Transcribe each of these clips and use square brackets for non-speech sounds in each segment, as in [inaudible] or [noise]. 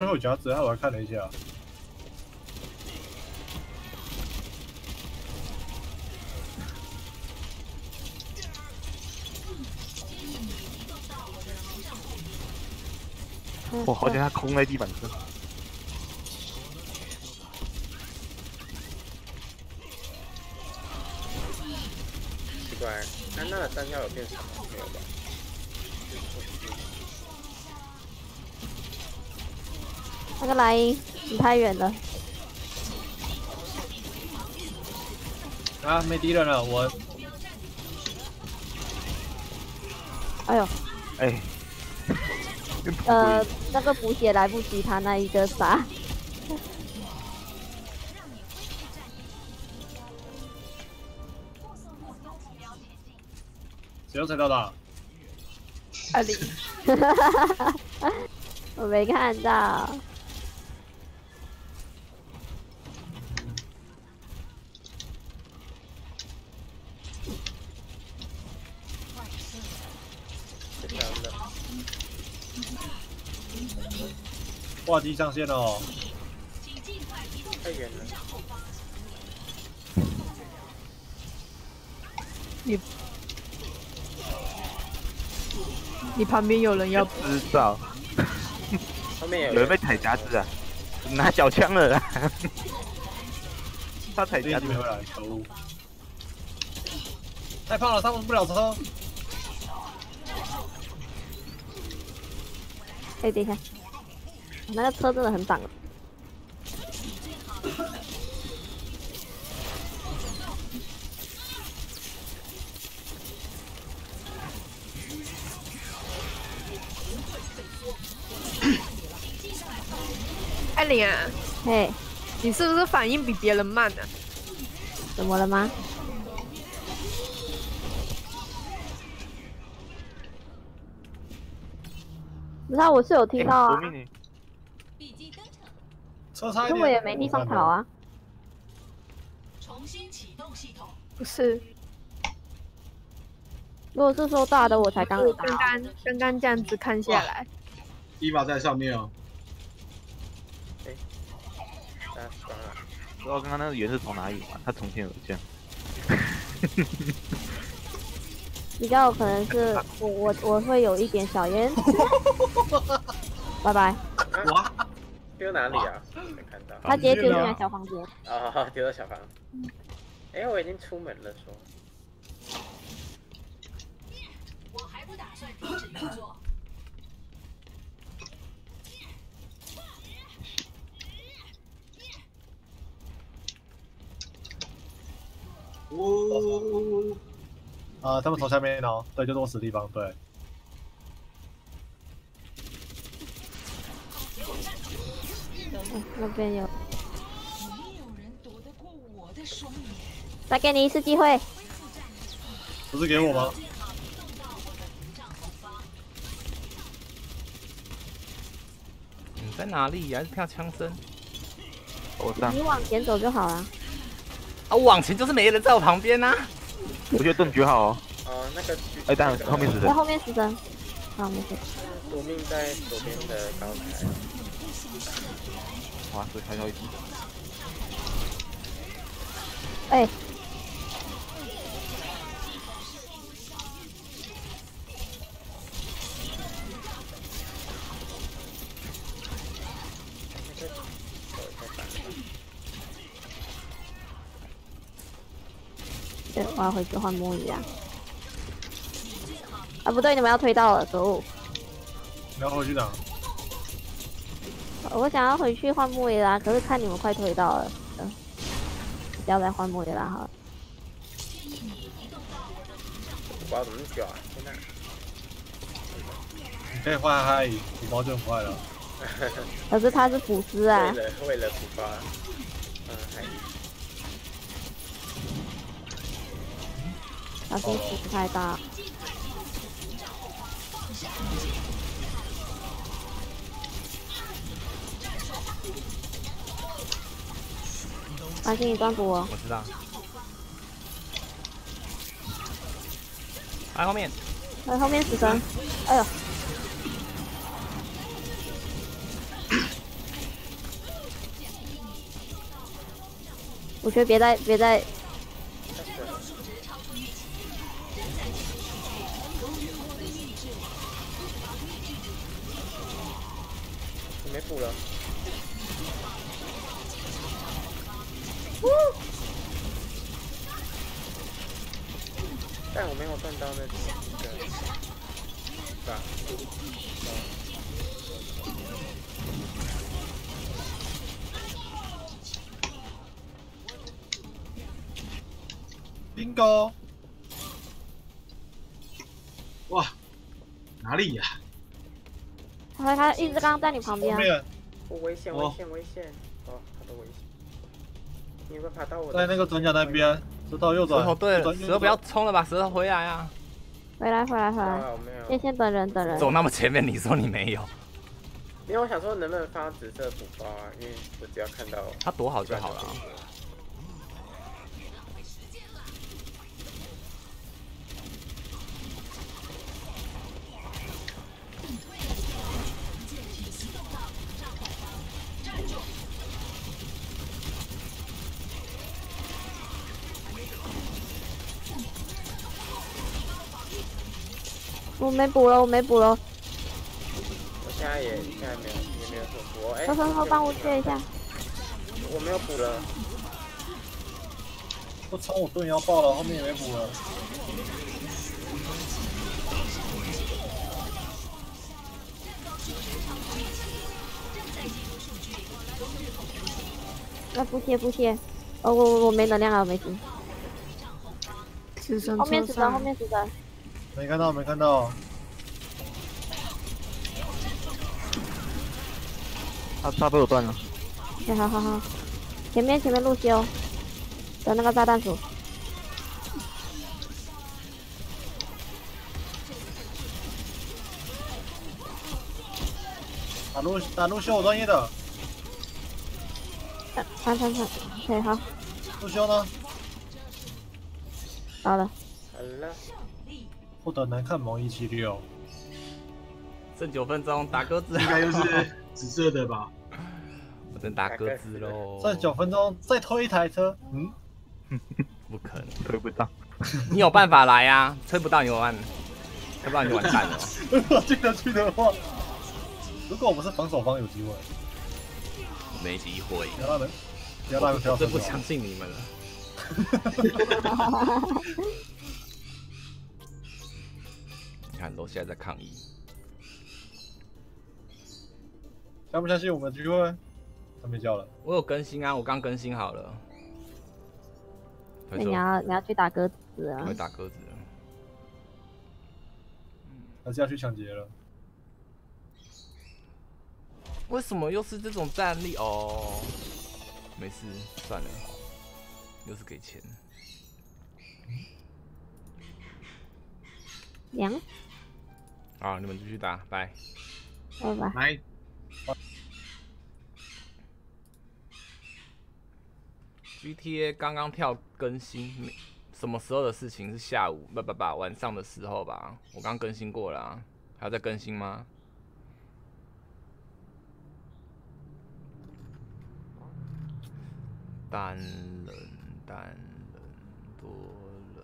最后夹子，我还看了一下。我好像他空在地板上。奇怪，安娜的弹药有变少吗？没有吧？那个莱茵，你太远了。啊，没敌人了，我。哎呦。哎。呃，那个补血来不及，他那一个啥。谁又踩到的？阿里。[laughs] 我没看到。挂机上线了，太远了。你你旁边有人要知道？后 [laughs] 面有人被踩夹子啊！拿小枪了，[laughs] 他踩夹子回来，可恶！太胖了，上不了车。哎，等一下。那个车真的很挡。艾琳啊，嘿，你是不是反应比别人慢呢？怎么了吗？不是，我是有听到啊。可我也没地方跑啊。重新启动系统。不是。如果是说大的，我才刚刚刚刚刚这样子看下来。伊娃在上面哦。哎。不知道刚刚那个圆是从哪里嘛？他从天而降。比较有可能是我我我会有一点小烟。[laughs] 拜拜。哇。丢哪里啊？没看到。他直接丢进来小房间。啊，丢到小房。哎，我已经出门了，说。我还不打算停止运作。呜。啊，他们从下面哦，对，就是我死地方，对。那边有。再给你一次机会。不是给我吗？你在哪里？还是跳枪声？我上。你往前走就好了。啊，我往前就是没人在我旁边呐。我觉得盾局好哦。哦，那个。哎，但后面死神。在后面死神。好，没事。夺命在左边的高台。哇，这开到一级。哎。对，我要回去换木鱼啊！啊，不对，你们要推到了，可恶！你要回去哪？我想要回去换莫伊拉，可是看你们快推到了，嗯，不要再换木鱼啦，好。包怎么掉啊？现在？你可以换嗨，你包就很快了。可是他是腐尸啊。为了为了补发，嗯，嗨。他是腐尸太大。小心你抓住我！我知道。来后面。来后面死神，哎呦！我觉得别在，别在。没补了。但我没有赚到那个，吧？bingo，哇，哪里呀、他他一直刚刚在你旁边啊，我危险，哦危险，危险！哦，好的危险。你有没有爬到我的？在那个转角那边，石头右转。石头对了，石头不要。冲了吧，石头回来啊！回来回来回来。先先等人等人，走那么前面，你说你没有，因为我想说能不能发紫色补包啊？因为我只要看到他躲好就好了啊。我没补了我没补了，我现在也现在没有也没有什么补。哎，偷偷偷帮我接一下，我没有补了。我操！我盾要爆了，后面也没补了。那补血补血，哦我我我没能量了，我没金，死神后面车死的后，面死神，没看到，没看到。他他被我断了，对好好好，前面前面路修的那个炸弹鼠，打路打路修我专业的，看看看，对好。路修呢？到了，好了，获得难看萌一七六。剩九分钟，打鸽子应，该又是紫色的吧？[laughs] 我真打鸽子喽。剩九分钟再推一台车，嗯，[laughs] 不可能，推不到。[laughs] 你有办法来呀、吹不到你完，推不到你就完蛋了。如果进得去的话，如果我们是防守方有机会，没机会，不要让人，不要让人跳分钟我真不相信你们了。你看楼下在抗议，相不相信我们的机会？他没叫了，我有更新啊，我刚更新好了。那你，要你要去打鸽子啊我会，打鸽子了。还是要去抢劫了？为什么又是这种战力？哦，没事，算了，又是给钱。凉，好，你们继续打，拜。拜拜。来，GTA 刚刚跳更新，什么时候的事情？是下午不不不晚上的时候吧？我刚更新过了、啊，还要再更新吗？单人单人多人，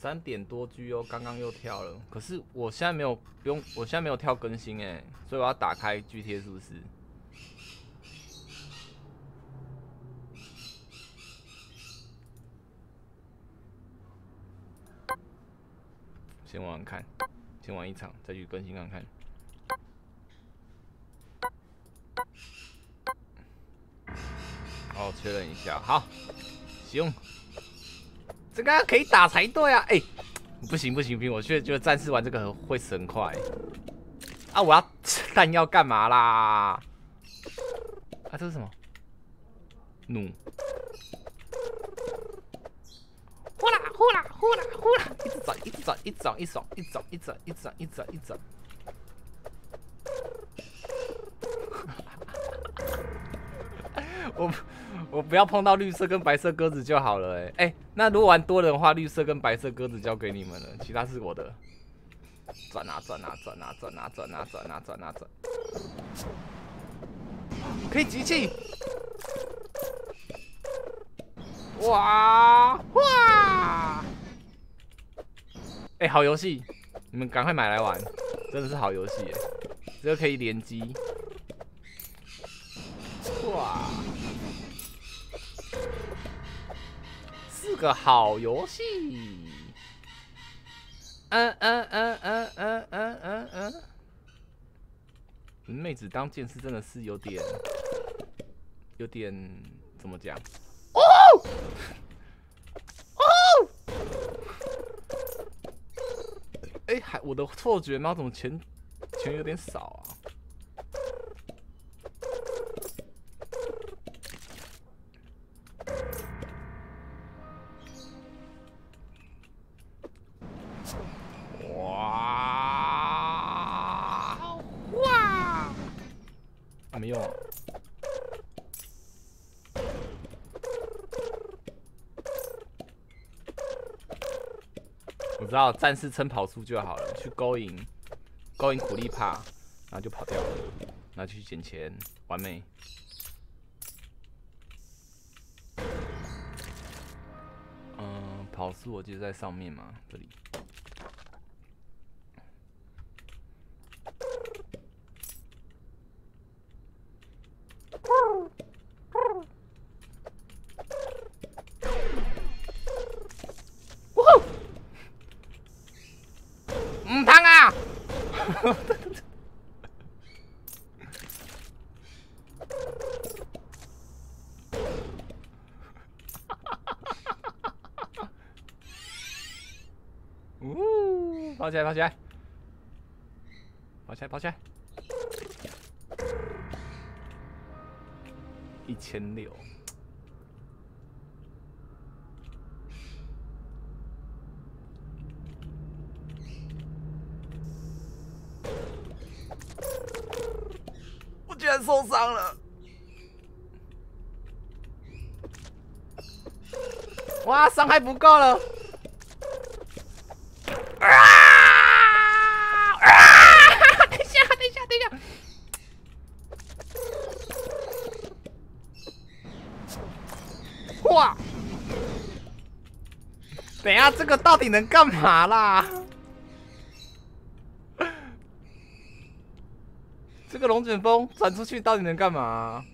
三点多 G 哦，刚刚又跳了。可是我现在没有不用，我现在没有跳更新哎，所以我要打开 G T 是不是？先玩玩看，先玩一场，再去更新看看。哦，确认一下，好，行，这个可以打才对啊！哎，不行不行不行！我却觉得战士玩这个会死很快。啊！我要弹药干嘛啦？啊！这是什么弩？呼啦呼啦呼啦呼啦！一直转，一直走，一直走，一直走，一直走，一直走，一直走，一直。[laughs] 我。我不要碰到绿色跟白色鸽子就好了、欸，哎哎，那如果玩多人的话，绿色跟白色鸽子交给你们了，其他是我的。转啊转啊转啊转啊转啊转啊转啊转。可以集气。哇哇！哎、好游戏，你们赶快买来玩，真的是好游戏耶！这个可以联机。哇，个好游戏。嗯嗯嗯嗯嗯嗯嗯嗯。妹子当剑士真的是有点，有点怎么讲？哦哦！哎，还我的错觉吗？怎么钱钱有点少啊？用。我知道战士撑跑速就好了，去勾引勾引苦力怕，然后就跑掉了，然后去捡钱，完美。嗯，跑速我记得在上面嘛，这里。呜呼！唔通啊！呜，跑起来，跑起来，跑起来，跑起来！一千六。我居然受伤了！哇，伤害不够了！啊！啊！等一下，等一下，等一下！哇！等一下，这个到底能干嘛啦？这个龙卷风转出去到底能干嘛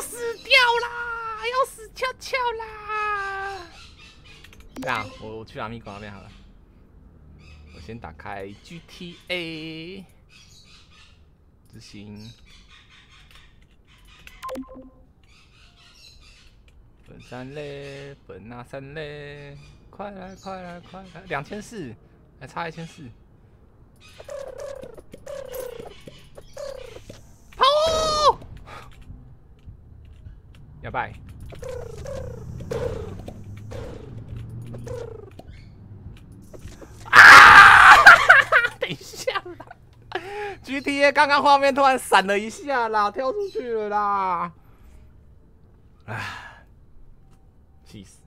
死掉啦！要死翘翘啦！这样，我我去阿米狗那边好了。我先打开 GTA，执行。本山嘞，本那山嘞，快来快来快来！两千四，还差一千四。跑！[laughs] 要拜。啊！等一下啦刚刚画面突然闪了一下啦，跳出去了啦！唉，气死！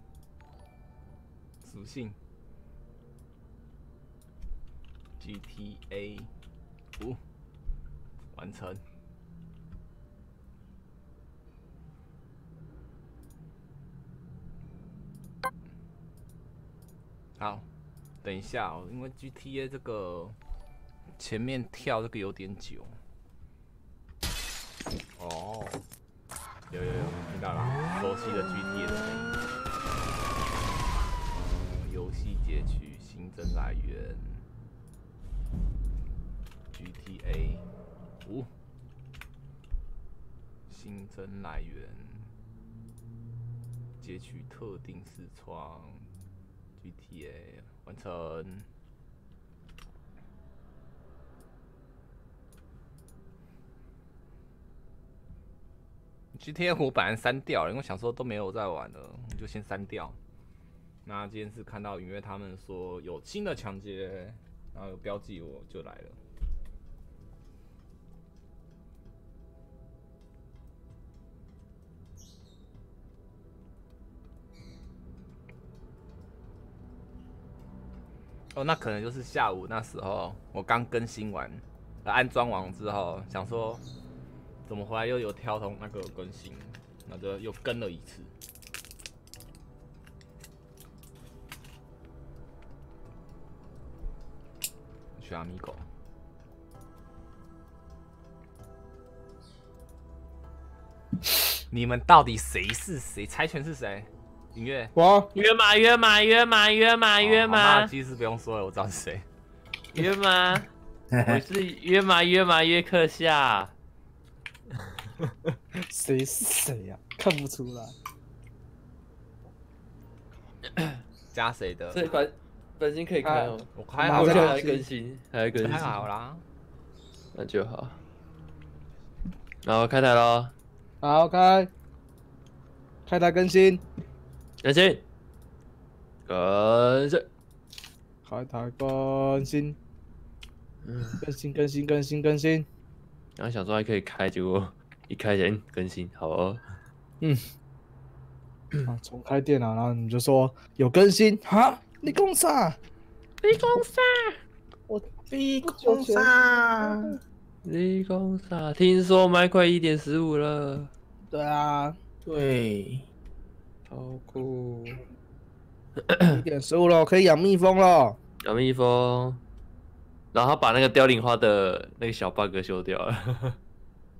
属性 GTA 五完成。好，等一下哦，因为 GTA 这个前面跳这个有点久。哦，有有有，听到了，熟悉的 GTA 的声音。嗯，游戏截取新增来源，GTA 五，新增来源，截取特定视窗。GTA 完成。GTA 我本来删掉了，因为想说都没有在玩了，就先删掉。那今天是看到云月他们说有新的抢劫，然后有标记我就来了。哦，那可能就是下午那时候我刚更新完，安装完之后，想说怎么回来又有跳通那个更新，那就又更了一次。去阿米狗。你们到底谁是谁？猜拳是谁？音乐？我约吗？约吗？约吗？约吗？约吗？其实不用说了，我知道是谁。约吗？[laughs] 我是约吗？约吗？约克夏。谁是谁呀、看不出来。[coughs] 加谁的？这版本金可以开哦，我开好啦，马上还更新，还更新，还好啦。那就好。然后开台喽，好，开，开台更新，更新，更新。开台更新，嗯，更新更新更新更新。然后想说还可以开，结果一开前更新，好哦。嗯啊，重开电脑，然后你就说有更新，哈，你讲啥？你讲啥？逼空杀！你讲啥？听说麦快一点十五了，对啊，对，好酷。一点十五了，可以养蜜蜂了。养蜜蜂，然后他把那个凋零花的那个小 bug 修掉了。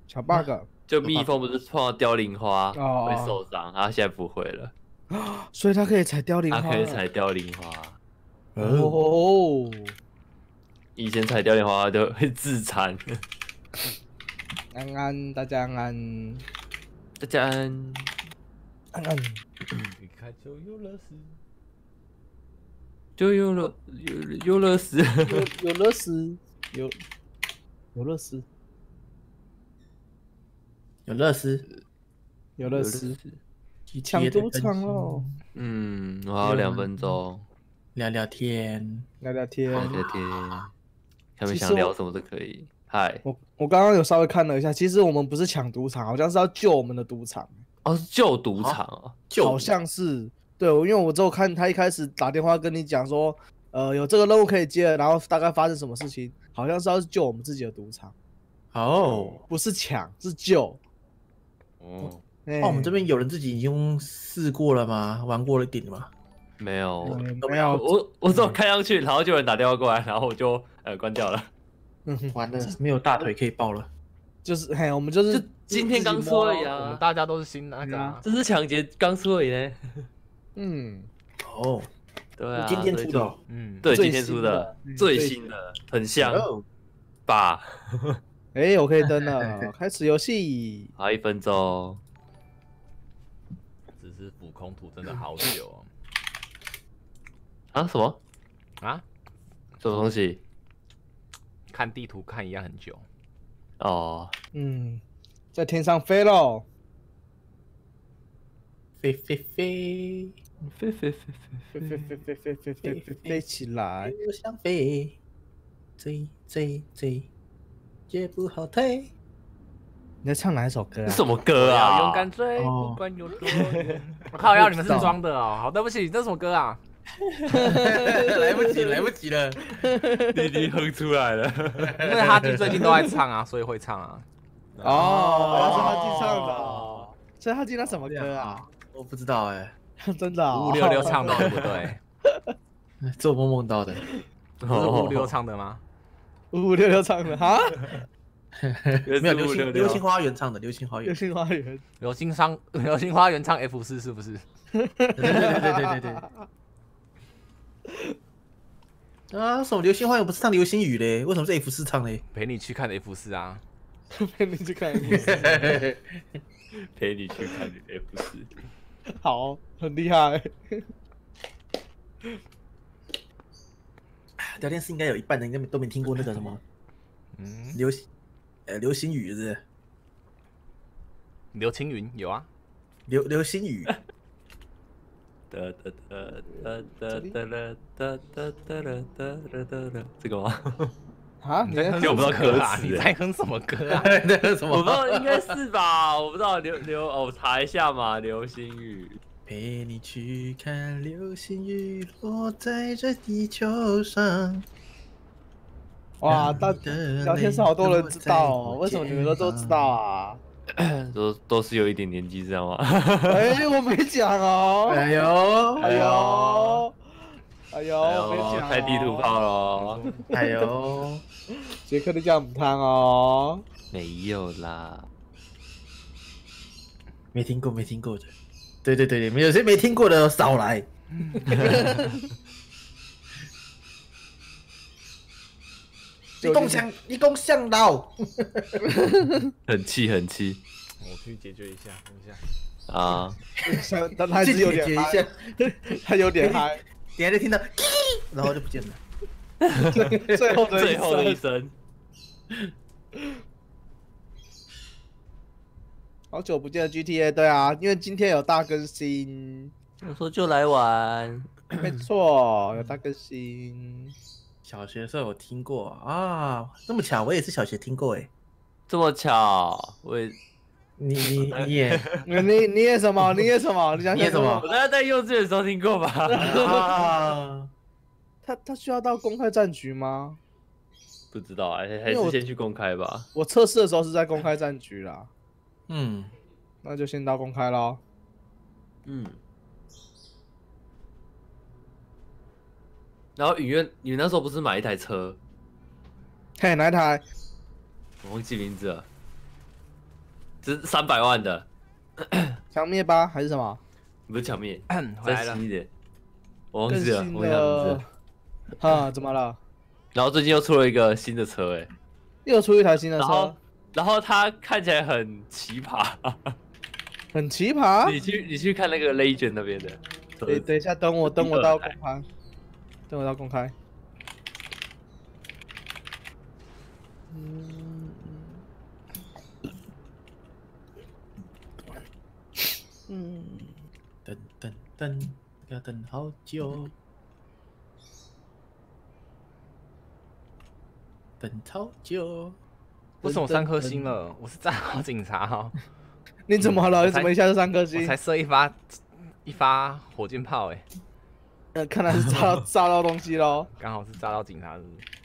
小 bug，就蜜蜂不是碰到凋零花哦会受伤，他现在不会了，[gasps] 所以它可以采凋零花它。可以采凋零花。哦，以前采凋零花都会自残。安安，大家安安，大家安安。一开就有乐事。就有乐有有了死，有有乐死，有有乐死，有乐斯，有乐死，抢 GTA 的赌场喽！嗯，我还有两分钟，聊聊天。聊聊天。聊聊天，他们想聊什么都可以。嗨，我我刚刚有稍微看了一下，其实我们不是抢赌场，好像是要救我们的赌场，哦，是救赌场哦，好像是。对，因为我之后看他一开始打电话跟你讲说，呃，有这个任务可以接，然后大概发生什么事情，好像是要救我们自己的赌场，哦，不是抢，是救。哦，我们这边有人自己已经试过了吗？玩过了一点了吗？没有，嗯没有，我我只有看上去，然后就有人打电话过来，然后我就呃关掉了。嗯 [laughs] 哼完了，没有大腿可以抱了。就是嘿，我们就是就今天刚出而已我们啊，大家都是新那个啊。这是抢劫刚出而已呢。嗯，哦，对啊，今天出的哦。嗯，对，最今天出的新的嗯最最新的，很香哦，吧？哎，我可以登了，[laughs] 开始游戏。还，一分钟。只是补空图真的好久哦啊？什么？啊！什么东西？看地图看一样很久。哦，嗯，在天上飞喽。飞飞飞，飞飞飞飞飞飞飞飞飞飞飞飞飞起来！我想飞，追追追，绝不后退。你在唱哪一首歌啊？这什么歌啊？勇敢追，哦不管有多远。[laughs] 我靠，要你们是装的哦。好，对不起，这是什么歌啊？[laughs] 来不及，来不及了。你已经哼出来了。因为哈基最近都在唱啊，所以会唱啊。哦，那是哈基唱的哦。所以他今天什么歌啊？我不知道哎，[laughs] 真的啊？五五六六唱的，对不对？做梦梦到的。不是五五六唱的吗？五五六六唱的哈？[laughs] 没有流566星流星花园唱的，流星花园流。星花园。流星唱流星花园唱 F 四是不是？对对对对对对。啊，什么流星花园不是唱流星雨嘞？为什么是 F 四唱嘞？陪你去看 F 四啊。[laughs] 陪你去看一部。[laughs] 陪你去看 F 四。好，很厉害。聊天室应该有一半的应该都没听过那个什么嗯流呃流星雨是刘青云有啊流流星雨这个吗啊你在哼什么歌啊我不知道应该是吧我不知道刘刘我查一下嘛流星雨陪你去看流星雨落在这地球上。哇，大聊天室好多人知道哦，为什么你们都都知道啊？[coughs] 都都是有一点年纪，知道吗？[laughs] 哎，我没讲哦。哎呦，哎呦，哎呦，哎我没讲哦。开地图炮喽？哎呦，杰克的酱母汤哦。没有啦，没听过，没听过的。对对对对，没有些没听过的少来。一共向，一共向导。很气很气我去解决一下，等一下。啊！像但他还是有点嗨他有点嗨。等下就听到，[laughs] 然后就不见了。最 [laughs] 后最后的一，声，好久不见的 GTA，对啊，因为今天有大更新，我说就来玩，没错，[clears throat] 有大更新。小学的时候有听过啊，这么巧，我也是小学听过哎。这么巧，我也你你 [laughs] 你也 [laughs] 你你也什么？你也什么？你想什么我大概在幼稚园的时候听过吧？啊？他他需要到公开战局吗？不知道，还还因为我是先去公开吧。我测试的时候是在公开战局啦，嗯，那就先到公开喽。嗯。然后影院，你那时候不是买一台车？嘿，哪一台？我忘记名字了，这是三百万的，[coughs] 强灭吧还是什么？不是强灭，[coughs] 回来了再新，一点，我忘记了，我忘记了名字的了。。哈，怎么了？然后最近又出了一个新的车，哎，又出一台新的车，然后他看起来很奇葩。很奇葩。你去你去看那个 Legend 那边的车等，等一下，等我等我到公开，等我到公开。嗯嗯，等等等，要等好久，等超久。为什么三颗星了？我是战好警察哦，[laughs] 你怎么了？你怎么一下就三颗星我才？射一发一发火箭炮，哎，呃，看来是炸到 [laughs] 炸到东西喽。刚好是炸到警察是不是？